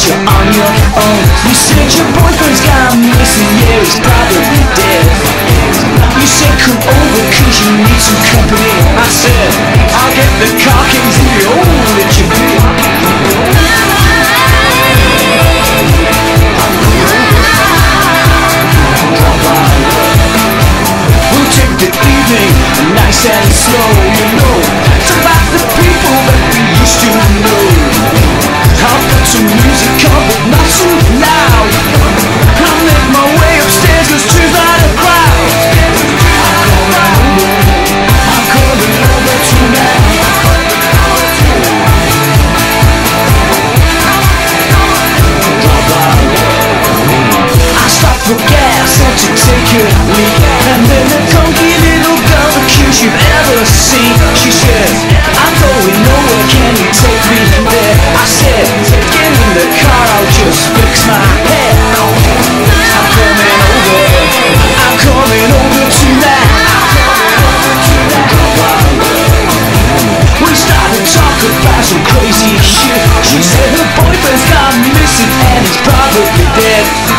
You said your boyfriend's gone missing, yeah, he's probably dead. You said come over cause you need some company. I said, I'll get the car keys and the old that you. We'll take the evening nice and slow, you know. Take And then the funky little girl, the cutest you've ever seen She said, I'm going nowhere, can you take me there? I said, get in the car, I'll just fix my hair I'm coming over, I'm coming over tonight We started talking about some crazy shit She said her boyfriend's gone missing and he's probably dead